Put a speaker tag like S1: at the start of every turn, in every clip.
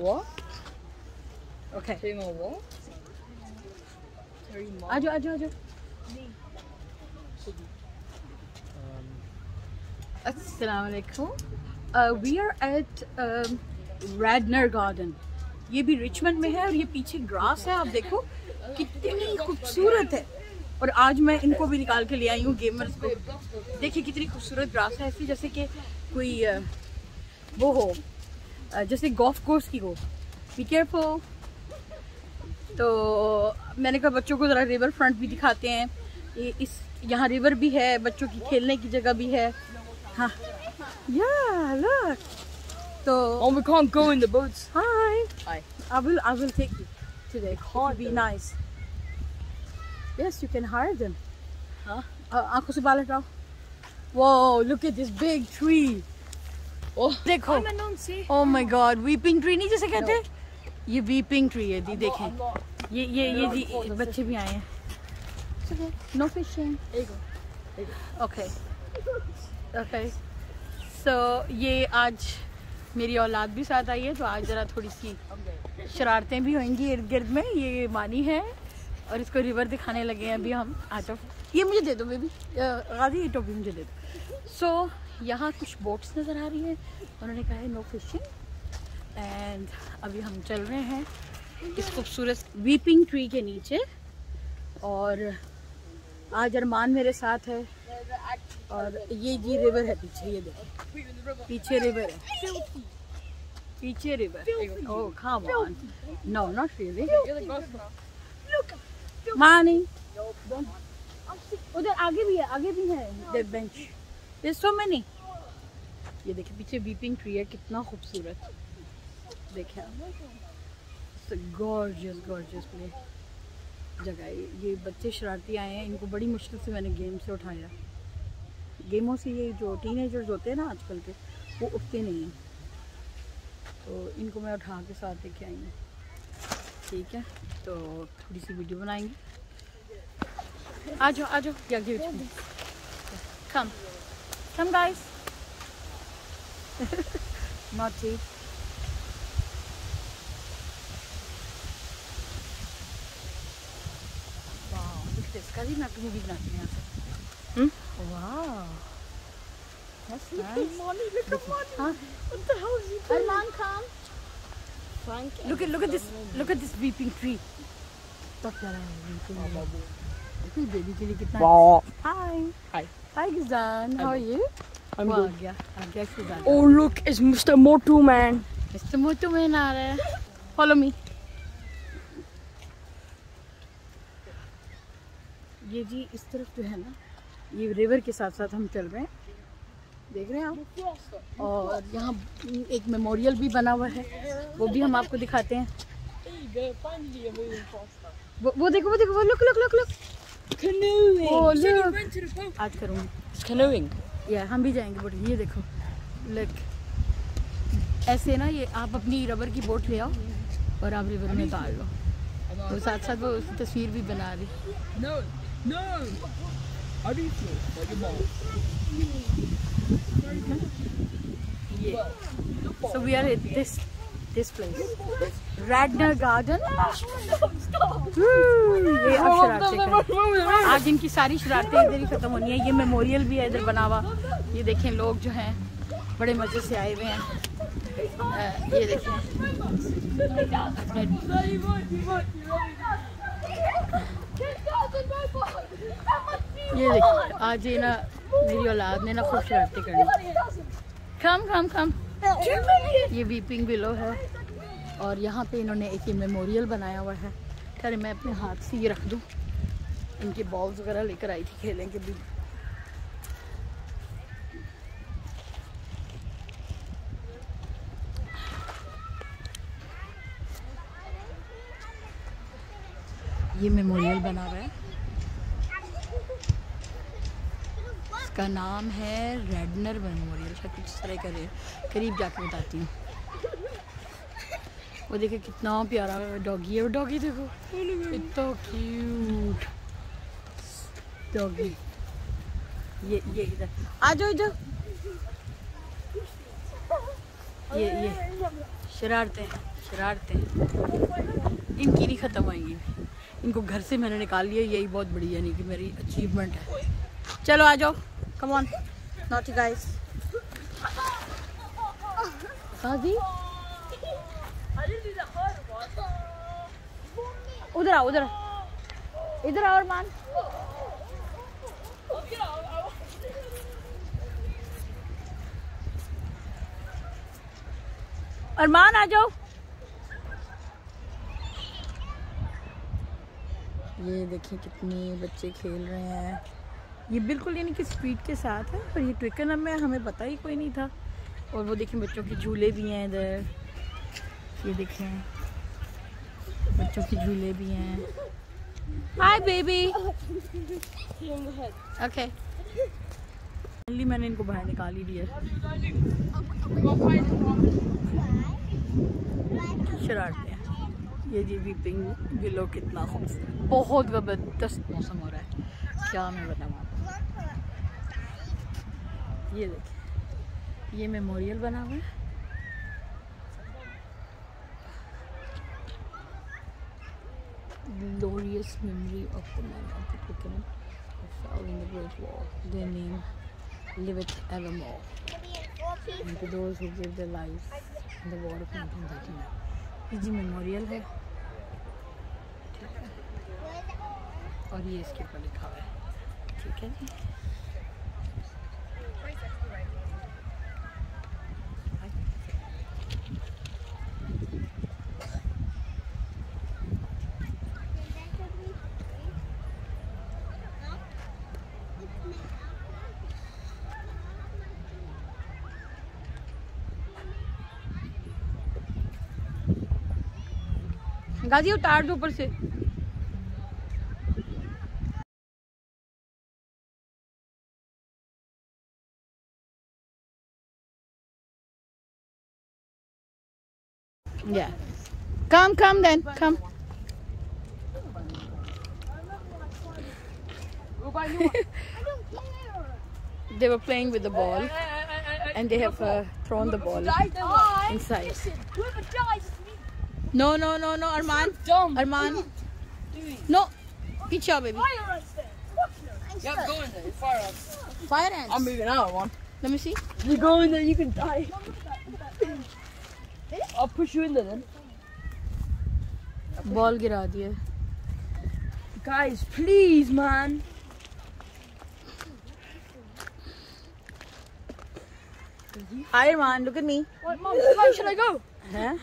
S1: What?
S2: Okay.
S1: Three more what? Three more.
S2: आजो आजो आजो अस्सलाम वालेकुम we are at Radnor garden ये भी रिचमंड में है और ये पीछे ग्रास है आप देखो कितनी खूबसूरत है और आज मैं इनको भी निकाल के ले आई हूँ गेमर्स को देखिए कितनी खूबसूरत ग्रास है ऐसी जैसे कि कोई uh, वो हो uh, जैसे गोल्फ कोर्स की हो। बी केयरफुल तो मैंने कहा बच्चों को ज़रा रिवर फ्रंट भी दिखाते हैं। इस यहाँ रिवर भी है बच्चों की खेलने की जगह भी है। हाँ। या तो Yes, you can hire them.
S1: Huh?
S2: Uh, Uncle Subalatrao.
S1: Oh,
S2: देखो. Oh my God, weeping tree नहीं जैसे कहते हैं? ये weeping tree है दी देखें. ये ये ये जी बच्चे भी आए हैं.
S1: You go.
S2: Okay. Okay. So ये आज मेरी औलाद भी साथ आई है तो आज ज़रा थोड़ी सी शरारतें भी होंगी इर्द गिर्द में ये मानी है और इसको रिवर दिखाने लगे हैं अभी हम आउट ऑफ़ ये मुझे दे दो बेबी गाजी ये टोपी मुझे दे दो सो so, यहाँ कुछ बोट्स नज़र आ रही है। उन्होंने कहा है नो फिशिंग एंड अभी हम चल रहे हैं इस खूबसूरत वीपिंग ट्री के नीचे। और आज अरमान मेरे साथ है। और ये जी रिवर है पीछे ये देखो। पीछे रिवर है। पीछे river oh come on no not really
S1: You're the
S2: Mani उधर आगे भी है आगे भी है। बेंच देयर सो मेनी ये देखिए पीछे वीपिंग ट्री है, कितना खूबसूरत। देखिए गॉर्जियस गॉर्जियस प्ले जगह ये। बच्चे शरारती आए हैं, इनको बड़ी मुश्किल से मैंने गेम से उठाया। गेमों से ये जो टीनेजर्स होते हैं ना आजकल के, वो उठते नहीं हैं। तो इनको मैं उठा के साथ लेके आई हूँ। ठीक है तो थोड़ी सी वीडियो बनाएँगे। आ जाओ आ जाओ। या कम Come guys. Mochi. Wow, look at this. Kazi na tumubig natin yan. Hmm? Wow. That's look nice.
S1: at look at mommy.
S2: Huh?
S1: What the hell is he doing?
S2: Arman, come.
S1: Frank
S2: look at look at this look at this weeping tree. Look
S1: at
S2: Hi.
S1: Hi.
S2: Hi Gizan. How are you?
S1: I'm
S2: uh
S1: good.
S2: आ गया Gizan.
S1: Oh, look, it's Mr. Motu Man.
S2: Mr. Motu man आ रहा है. Follow me. ये जी इस तरफ़ जो है ना ये रिवर के साथ साथ हम चल रहे हैं देख रहे हैं आप और यहाँ एक मेमोरियल भी बना हुआ है वो भी हम आपको दिखाते हैं. वो, वो देखो वो देखो वो look look look look
S1: Canoeing.
S2: Oh, look. आज करूँगी
S1: canoeing.
S2: या हम भी जाएँगे बट ये देखो. लुक ऐसे ना ये आप अपनी रबर की बोट ले आओ और आप रिवर में उतार लो. वो साथ साथ वो उसकी तस्वीर भी बना रही.
S1: No, no. Like
S2: ये so we are at this this place Radnor garden ये अब शरारतें करें। आज इनकी सारी शरारतें इधर ही खत्म होनी है। ये मेमोरियल भी है इधर बना हुआ ये देखें लोग जो हैं बड़े मज़े से आए हुए हैं। ये देखें। ये देखिए आज ये ना मेरी औलाद ने ना खूब शरारतें करनी कम कम कम ये वीपिंग बिलो है। और यहाँ पे इन्होंने एक मेमोरियल बनाया हुआ है। खैर, मैं अपने हाथ से ये रख दूँ। इनके बॉल्स वगैरह लेकर आई थी खेलेंगे भी ये मेमोरियल बना हुआ है। इसका नाम है रेडनर मेमोरियल शायद कुछ तरह का है करीब जाके बताती हूँ। वो देखिए कितना प्यारा डॉगी है। वो डॉगी देखो। इतना क्यूट डॉगी ये ये इधर। आ जाओ, इधर। ये ये। शरारतें शरारते इनकी नहीं ख़त्म होएँगी। इनको घर से मैंने निकाल लिया। यही बहुत बड़ी यानी कि मेरी अचीवमेंट है। चलो आ जाओ। कम ऑन नॉटी गाइस जी उधर आओ, उधर। इधर आओ मान अरमान, आ जाओ। ये देखिए कितने बच्चे खेल रहे हैं। ये बिल्कुल यानी कि स्ट्रीट के साथ है और ये ट्विकन में, हमें पता ही कोई नहीं था। और वो देखें बच्चों के झूले भी हैं इधर। ये देखें। बच्चों के झूले भी हैं। हाय बेबी ओके फाइनली मैंने इनको बाहर निकाल ही दिया। शरारते हैं। ये जी भी पिंग बिलो कितना खूबसूरत। बहुत ज़बरदस्त मौसम हो रहा है। क्या मैं बताऊँ? ये देखिए ये मेमोरियल बना हुआ है glorious memory of the men of the Twickenham who fell in the Great War. Their name liveth evermore. And to those who gave their lives in the war of 1939. ये जी मेमोरियल है है और ये इसके ऊपर लिखा हुआ है ठीक है जी गाजी उतार दो ऊपर से Yeah. Come, come then. Come. they were playing with the ball and they have uh, thrown the ball inside. No, no, no, no, Arman.
S1: Dumb.
S2: Arman. No. Good job, baby.
S3: Fire ants there.
S1: Yeah, go in there. Fire ants.
S2: Fire ants.
S1: I'm moving out, one.
S2: Let me see.
S1: You go in there, you can die. I'll push you in there then.
S2: Ball gira diya.
S1: Guys, please, man.
S2: Hi, Arman. Look at me.
S3: What, mom? Where should I go?
S2: Huh?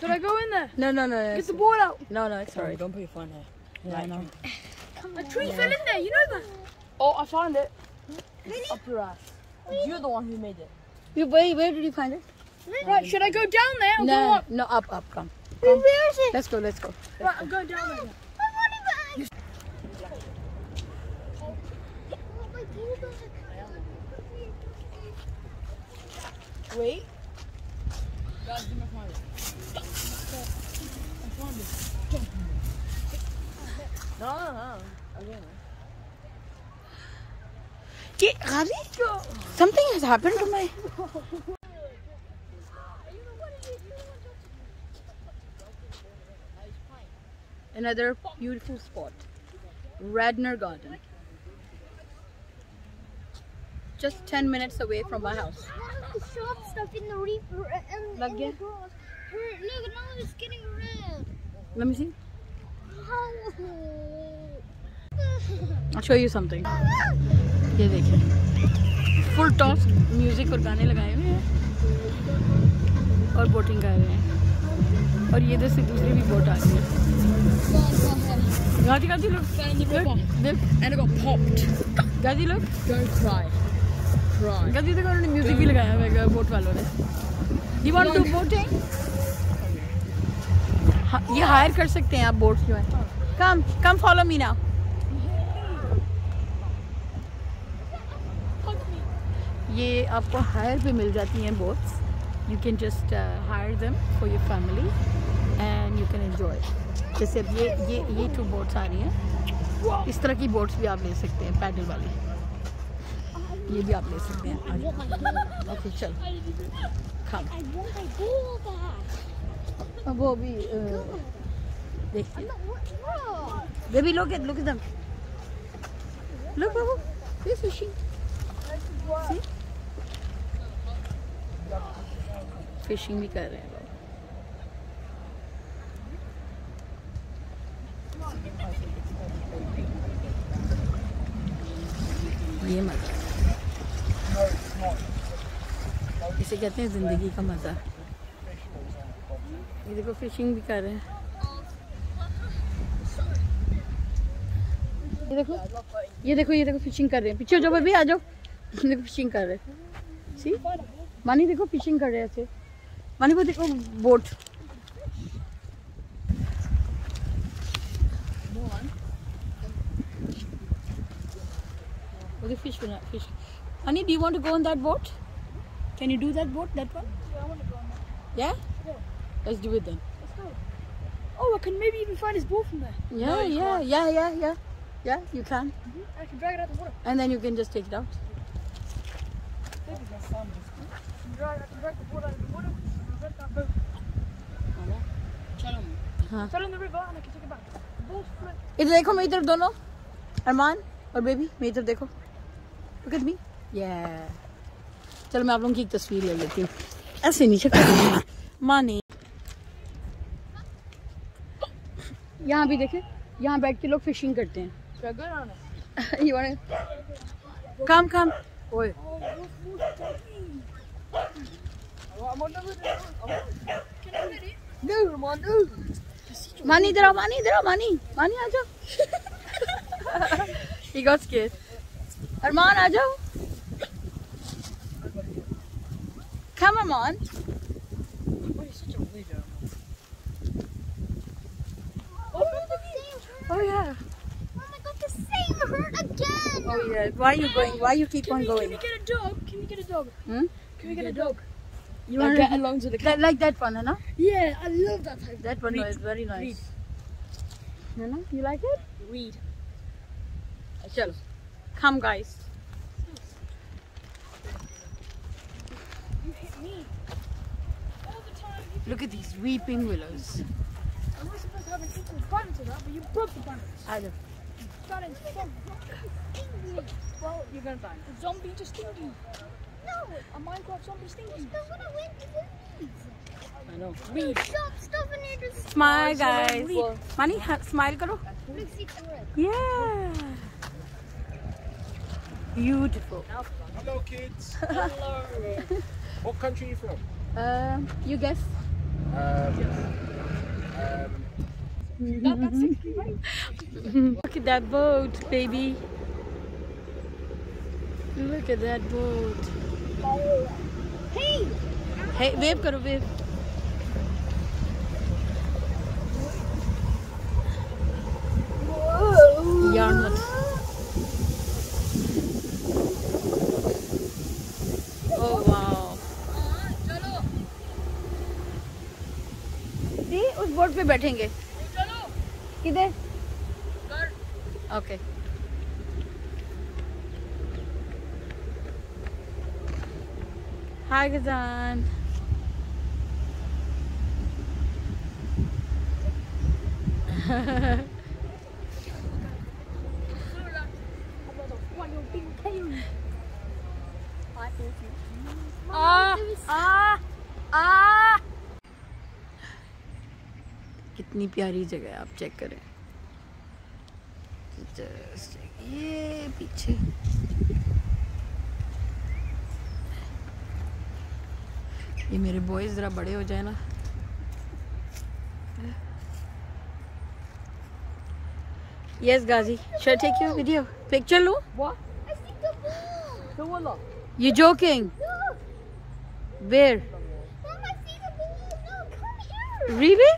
S3: Should I go in there?
S2: No, no, no.
S3: Get
S2: It's,
S3: the ball out.
S2: no, no. It's
S1: Sorry,
S2: alright.
S1: don't put your phone here.
S2: Yeah, I know.
S3: A tree fell in there, you know that?
S1: Oh, I found it. It's up your ass. You're the one who made it.
S2: You, where, where did you find it?
S3: Right, should I go down there or go
S2: No,
S3: up?
S2: no. Up, up. Come.
S3: Where is it?
S2: Let's go. Let's go.
S3: Right, I'm going down there.
S1: Wait. Guys, give me a phone. No, no, no. Again.
S2: Something has happened to my. Another beautiful spot. Radnor Garden. Just 10 minutes away from my house.
S3: Shop stuff in the reef and in the grass. Hurt, look, now it's getting red.
S2: Let me see. I'll show you something. ये देखिए full toss music और गाने लगाए हुए हैं और boating कर रहे हैं और ये इधर से दूसरी भी बोट आ रही है गाजी गाजी लोग देख
S1: And it got popped.
S2: गाजी लोग
S1: Don't cry.
S2: गाजी देखो उन्होंने म्यूज़िक भी लगाया है बोट वालों ने। यू वांट टू बोटिंग ये हायर कर सकते हैं आप बोट्स जो है। कम कम फॉलो मी नाउ ये आपको हायर पे मिल जाती हैं boats you can just hire them for your family and you can enjoy जैसे अब ये ये ये टू बोट्स आ रही हैं। इस तरह की बोट्स भी आप ले सकते हैं पैडल वाली। ये भी आप ले सकते हैं। ओके चल। वो भी
S3: देखिए
S2: बेबी लोग लोग एकदम लोग बाबू ये सुशी फिशिंग भी कर रहे हैं ये मज़ा इसे कहते हैं ज़िंदगी का मज़ा। ये देखो फिशिंग भी कर रहे हैं। ये देखो ये देखो ये देखो फिशिंग कर रहे हैं। पीछे जाओ बेबी आ जाओ। देखो फिशिंग कर रहे हैं। सी? मानी देखो फिशिंग कर रहे हैं ऐसे। मानी को देखो boat Okay, now, fish. Honey, do want to go on that boat? Can you do that boat, that one?
S3: Yeah, I want to go on that.
S2: Yeah? Let's do it then.
S3: Let's go. Oh, I can maybe even find his ball from there.
S2: Yeah, yeah, yeah, yeah, yeah. Yeah, you can.
S3: I can drag it out the water.
S2: And then you can just take it out.
S3: I can drag, I can drag the ball out of the water. Drag that boat.
S2: हाँ
S3: Fell in the river and I can take it back. The ball's float.
S2: इधर देखो मेरी तरफ दोनों अरमान और baby मेरी तरफ देखो Look at me. Yeah. चलो मैं आप लोगों की एक तस्वीर ले लेती हूँ। ऐसे नहीं छक माँ नहीं। यहाँ भी देखे यहाँ बैठ के लोग फिशिंग करते हैं।
S3: काम काम।
S2: मानी इधरा मानी इधरा मानी। मानी आ जाओ। अरमान आ जाओ। Come on!
S3: Oh, you're. Oh,
S2: yeah.
S3: Oh, Mom, I got the same hurt again.
S2: Oh yeah. Why are you going? Why you keep
S3: can
S2: on
S3: we,
S2: going?
S3: Can we get a dog? Can we get a dog?
S2: Hmm?
S3: Can we get, a dog?
S2: You want to
S3: get along to the
S2: cat? Like, that one, Nana?
S3: Yeah, I love that type.
S2: That one is very nice. Reed. Anna, you like it?
S3: Reed.
S2: Chalo. Come guys. Look at these weeping willows.
S3: I was supposed to have an equal button to that, but you broke the button.
S2: I know.
S3: That is so Well, you're gonna die. The zombie just stinged you. No! A Minecraft zombie stinky. you. Not what I went to
S2: I know.
S3: Read. Stop, stop and it is
S2: Smile guys. Money smile
S3: girl.
S2: Yeah. Beautiful.
S4: Hello kids.
S3: Hello.
S4: what country are you from?
S2: Um, you guess.
S4: Um, um,
S3: that, that's 60, right?
S2: Look at that boat, baby. Look at that boat.
S3: Hey!
S2: Hey, wave karo wave. Yarn उस किधर okay बैठेंगे. किधर? Ha ha Gazan. कितनी प्यारी जगह है आप check करें। ये पीछे। ये मेरे बॉयज़ जरा बड़े हो जाए ना। यस गाजी शायद ठीक यू वीडियो पिक्चर लो।
S3: ये जो किंग वेर
S2: रीवी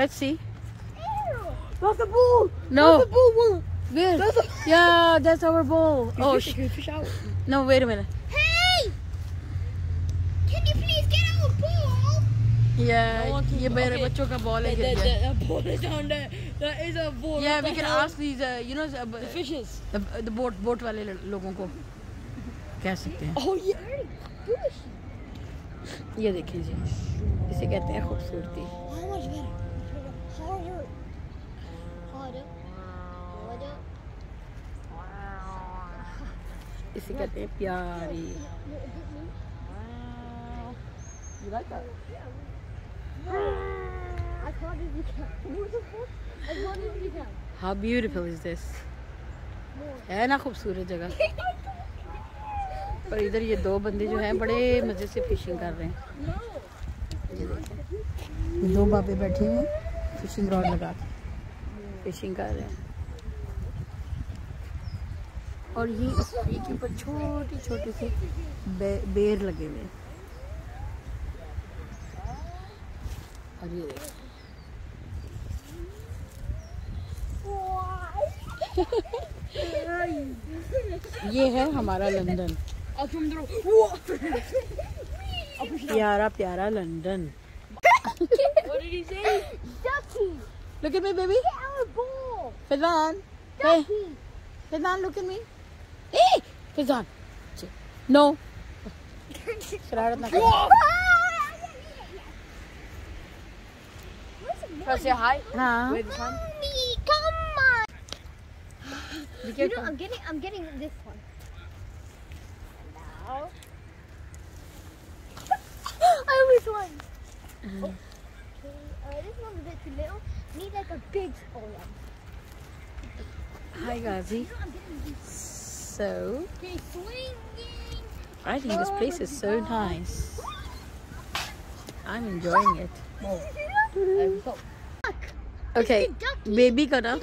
S2: let's see
S3: Ew!
S1: That's the ball.
S2: no
S1: That's the ball. Will.
S2: where yeah that's our ball oh
S1: fish,
S2: sh-
S1: fish out.
S2: no wait a minute
S3: Hey! Can you please get our ball?
S2: yeah ये मेरे
S1: okay.
S2: बच्चों का ball है
S1: That,
S2: गिर
S1: that,
S2: गया
S1: that ball is down there. That is a ball.
S2: yeah
S1: What
S2: we
S1: the
S2: can
S1: hell?
S2: ask these uh, you know uh,
S1: the fishes.
S2: the, the boat boat वाले लोगों को कह सकते हैं
S3: Oh, yeah.
S2: ये देखिए जी इसे कहते हैं खूबसूरती
S3: How much better?
S2: इसे कहते हैं प्यारी।
S3: You as you can.
S2: How beautiful is this है ना खूबसूरत जगह। पर इधर ये दो बंदे जो हैं बड़े मज़े से फिशिंग कर रहे हैं। दो बाबे बैठे हुए हैं फिशिंग रॉड लगा के। फिशिंग कर रहे हैं। और ये एक ऊपर छोटे छोटे से बेर लगे हुए और ये ये है हमारा लंदन। प्यारा प्यारा
S3: London.
S2: Look at me baby Fizan Fizan look at me Hey, he's gone. No. Try
S1: to say hi? Huh?
S3: Mommy, come on.
S2: You,
S3: you know,
S2: come.
S3: I'm getting, I'm getting this one. Hello. I always won.
S2: Mm -hmm.
S3: Okay, uh, this one's a bit too little. I need like a big one.
S2: Hi, Gazi.
S3: You know,
S2: So. I think this place is so nice. I'm enjoying it. Okay, baby का ना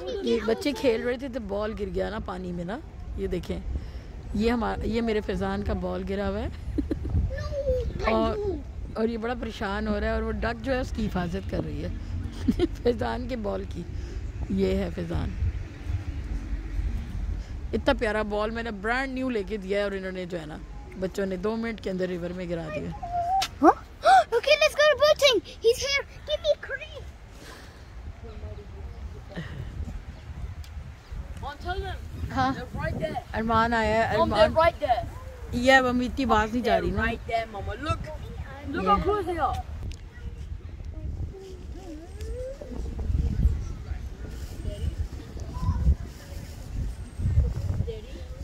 S2: बच्चे खेल रहे थे तो ball गिर गया ना पानी में ना ये देखें ये हमारा ये मेरे फैजान का बॉल गिरा हुआ है और और ये बड़ा परेशान हो रहा है और वो डक जो है उसकी हिफाजत कर रही है फैजान के बॉल की ये है फैजान इतना प्यारा बॉल मैंने ब्रांड न्यू लेके दिया है और इन्होंने जो है ना बच्चों ने दो मिनट के अंदर रिवर में गिरा दिया। अरमान आया अरमान। यह मम्मी बात नहीं जा रही ना।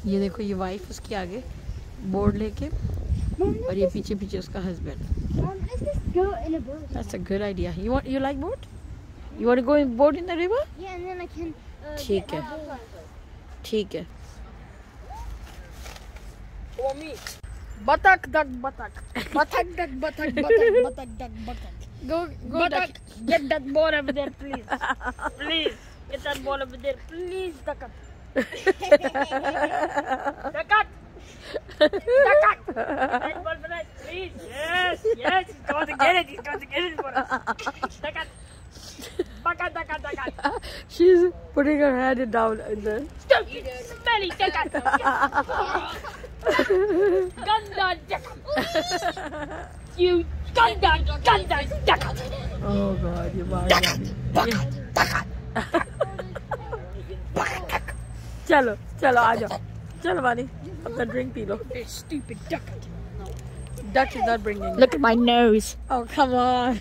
S2: ये देखो ये वाइफ उसके आगे बोर्ड लेके और ये पीछे पीछे उसका husband
S3: Mom, let's just go in a boat.
S2: That's a good idea you want you like boat you want to go in boat in the river
S3: Yeah, and then I can. Uh,
S2: ठीक है। ठीक है
S1: For me. Batak, duck, batak. Batak, duck, batak, batak, batak, duck, batak.
S2: Go go
S1: Batak, get that ball over there, please. please. Get that ball over there, please. Dakat! Dekat! Dekat! Take. Yes, yes, he's going to get it. He's going to get it for us. Dekat! Dekat, dekat, dekat.
S2: She's putting her hand down in the...
S1: Stop, you smelly dekat! Gundam dekat! You Gundam, Gundam dekat!
S2: Oh, God, you're mad. Dekat, dekat, dekat. चलो चलो आ जाओ चलो वानी अपना drink पी लो
S1: This stupid Dakat.
S2: Duck is not bringing
S1: Look at my nose.
S2: Oh come on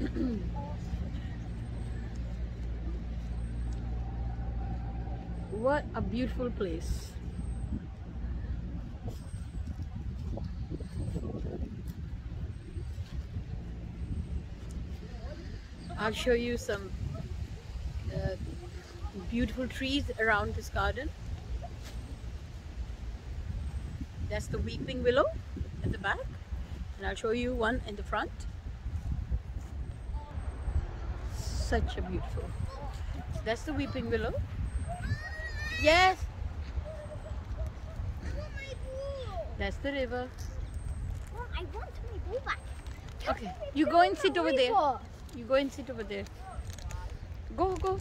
S2: What a beautiful place. I'll show you some uh, beautiful trees around this garden. That's the weeping willow and I'll show you one in the front. Such a beautiful. That's the weeping willow. Yes,
S3: I want my ball.
S2: that's the river.
S3: I I want my back.
S2: Okay, you go and sit over there. You go and sit over there. Go, go.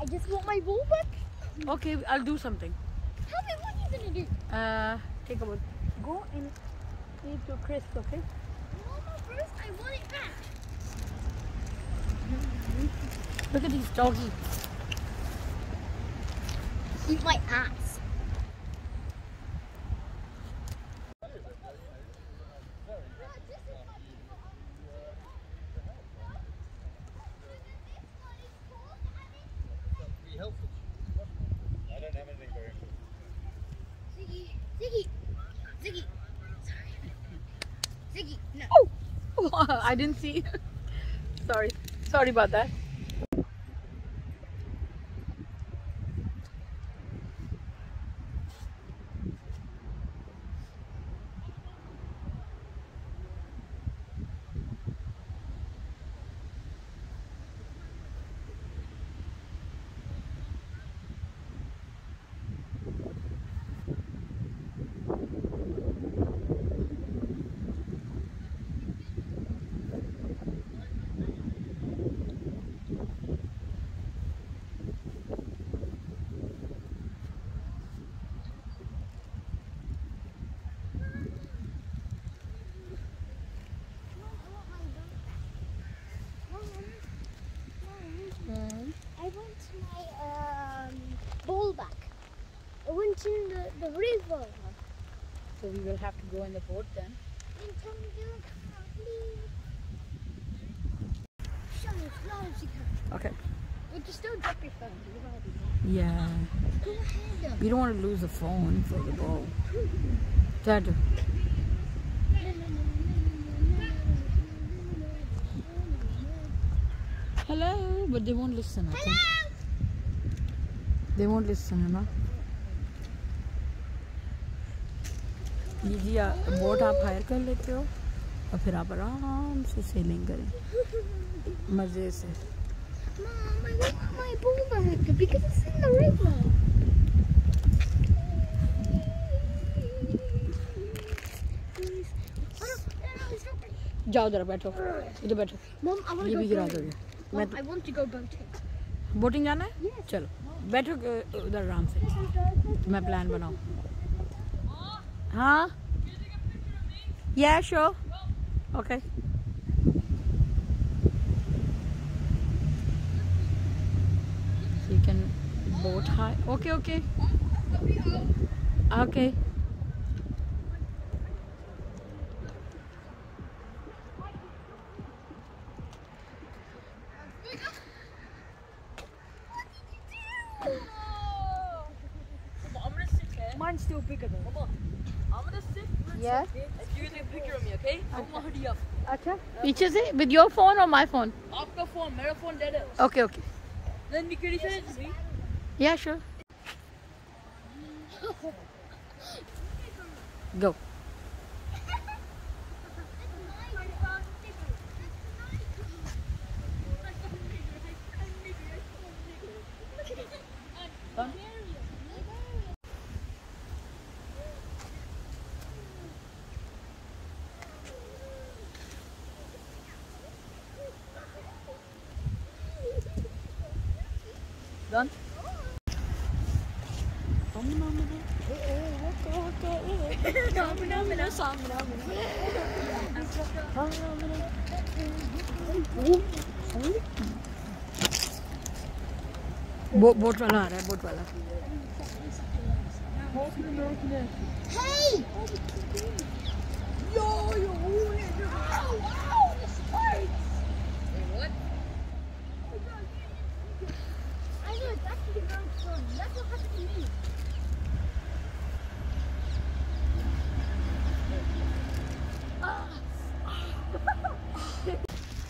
S3: I just want my ball back.
S2: Okay, I'll do something.
S3: Tell me what are you gonna do?
S2: Uh, take a look. Go and eat your crisp, okay?
S3: First I want it back.
S2: Look at these doggies.
S3: Eat my ass.
S4: I don't have anything very
S3: Ziggy, Ziggy, Ziggy. Sorry. Ziggy, no.
S2: I didn't see. Sorry. Sorry about that.
S3: I want my um, ball back. I went in the, river.
S2: So we will have to go in the boat then.
S3: Then tell me to come, please. Show me flowers you can.
S2: Okay.
S3: But you still drop your phone.
S2: Yeah. We don't want to lose the phone for the boat. Dad. Hello, but they won't listen. I think. They won't listen, है जी boat आप hire कर लेते हो और फिर आप आराम से सेलिंग करें। मज़े से। जाओ उधर बैठो इधर बैठो। ये भी गिरा दोगे बोटिंग जाना है? चलो बैठो उधर आराम से। मैं प्लान बनाऊँ। Huh? Yeah, sure. Okay. So you can boat high. Okay, okay. Okay. पीछे से with your phone or my phone
S1: आपका phone, मेरा phone dead है.
S2: okay okay
S1: Then we can send it to me.
S2: yeah sure go done बो, boat वाला आ रहा है boat वाला
S3: Hey! Yo, yo, Ow,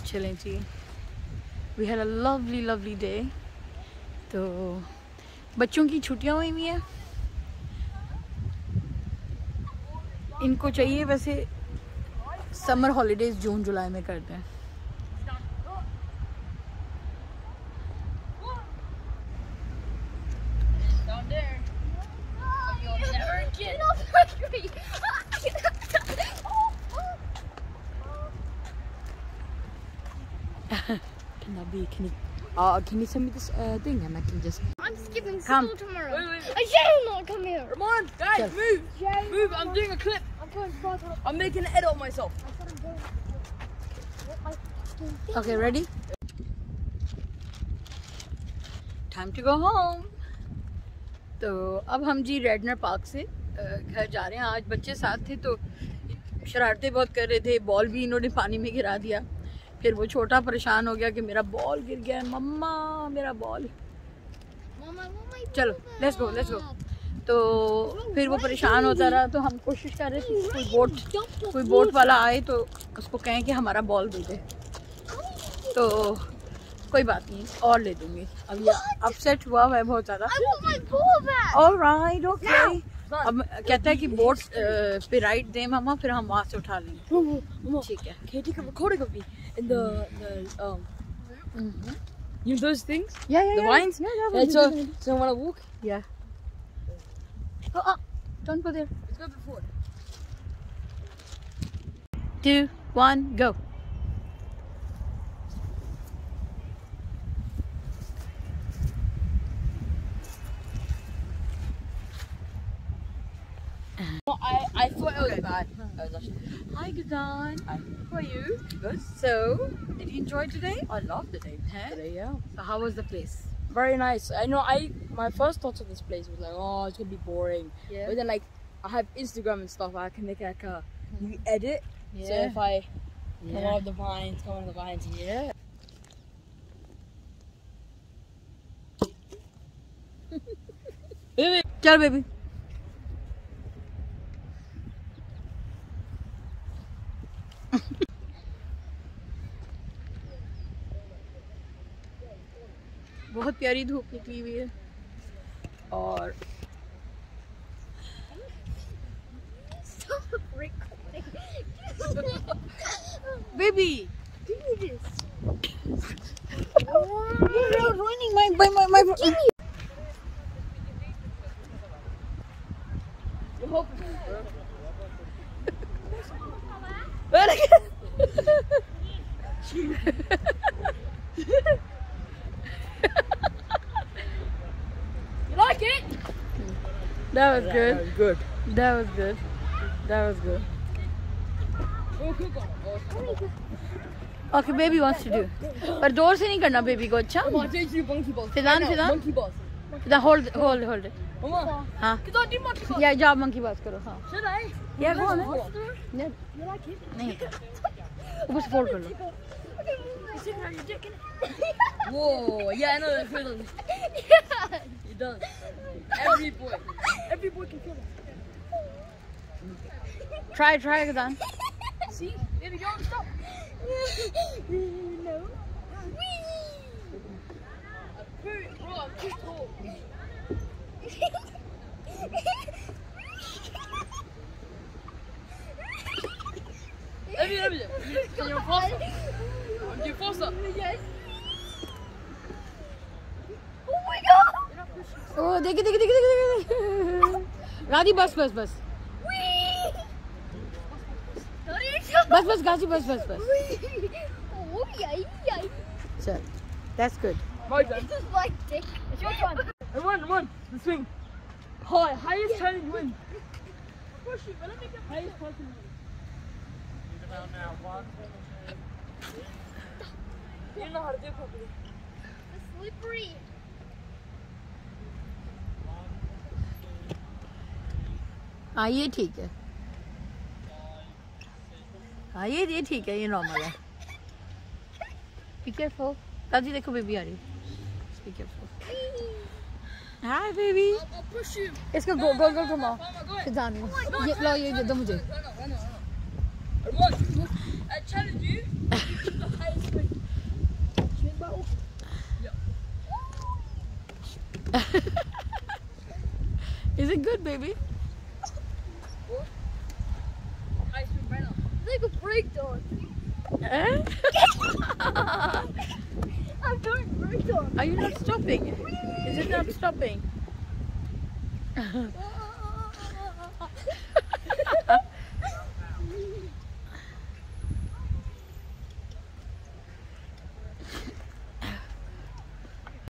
S2: चलें जी we had a lovely lovely day तो बच्चों की छुट्टियाँ हुई हुई हैं। इनको चाहिए वैसे समर हॉलीडेज जून, जुलाई में करते हैं
S1: Down there. You'll never get
S3: Get off my tree! Oh, oh.
S1: can that be? Can you? Uh, can you send me this uh, thing and I can just.
S3: I'm skipping
S2: Come.
S3: school tomorrow.
S1: Wait, wait,
S3: I shall not come here.
S1: Come on, guys,
S2: Yes.
S1: move,
S3: Jay,
S1: move! I'm doing a clip.
S3: I'm going to bother.
S1: I'm making an edit of myself.
S3: I'm?
S2: Okay, ready? Time to go home. तो अब हम जी रेडनर park से अ, घर जा रहे हैं आज बच्चे साथ थे तो शरारतें बहुत कर रहे थे बॉल भी इन्होंने पानी में गिरा दिया फिर वो छोटा परेशान हो गया कि मेरा बॉल गिर गया है। मम्मा मेरा बॉल चलो लेट्स गो लेट्स गो तो फिर वो परेशान होता रहा तो हम कोशिश कर रहे थे कोई बोट कोई बोट वाला आए तो उसको कहें कि हमारा बॉल दे दे। तो कोई बात नहीं और ले दूँगी। अब अपसेट हुआ है बहुत ज़्यादा।
S3: Ball back.
S2: ओके अब कहता है कि बोट पे राइट दें मामा फिर हम वहाँ से उठा लेंगे ठीक है
S1: recording of me in the the um you know those things?
S2: या या
S1: The yeah. vines?
S2: या
S1: Yeah, yeah so so when I walk,
S2: या oh, oh, don't go there
S1: let's go before.
S2: two one go
S1: I, I thought it was bad. Was.
S2: Hi, Gadan.
S1: Hi.
S2: How are you?
S1: Good.
S2: So, did you enjoy today?
S1: I loved the day.
S2: Yeah.
S1: Today, yeah.
S2: So, how was the place?
S1: Very nice. I know. I my first thoughts of this place was like, oh, it's gonna be boring.
S2: Yeah.
S1: But then, like, I have Instagram and stuff. I can make like a hmm. new edit.
S2: Yeah.
S1: So if I yeah. come
S2: out
S1: of the vines, come out of the vines, yeah. Baby,
S2: get baby. प्यारी धूप निकली हुई है और baby
S3: Do this.
S2: You're ruining my my my, my
S1: You like it?
S2: That was good.
S1: good.
S2: That was good. That was good.
S1: Oh. Oh,
S2: Okay, baby wants to do. पर ज़ोर से नहीं करना बेबी को अच्छा.
S1: Monkey balls.
S2: Fida hold
S1: hold hold.
S2: हाँ? या जा मंकी बात करो हाँ
S1: Should I?
S2: या go on
S1: What's the-
S2: नहीं ऊपर से फोल्ड कर लो
S3: You're sitting on your dick and
S1: Whoa, yeah, I know that feeling.
S3: yeah.
S1: It does. Every boy. Every boy can feel that.
S2: try try Gadan
S1: See? Baby, don't stop.
S3: no.
S1: Bro, I'm too tall. Let me, let me. Can you faster? Can you faster?
S3: yes.
S2: Oh देखिए देखिए देखिए देखिए देखिए गाजी बस बस बस! बस बस गाजी बस बस बस
S3: Oh, yay, yay.
S2: चल that's good
S1: My turn.
S3: This is my dick. It's your turn.
S1: And run, run. The swing. High, highest challenge win. Push it, but let me get highest person win.
S5: About now, one,
S1: You don't know how to do it properly.
S3: It's slippery.
S2: हाँ ये ठीक है। हाँ ये ये ठीक है, ये नॉर्मल है। स्पीकर देखो बेबी आ रही हाय बेबी इसको गो गो गो घुमाओ। फिर जाने ये लो ये दे दो मुझे। Is it good, baby?
S3: I'm doing breakdown.
S2: Are you not stopping? Is it not stopping?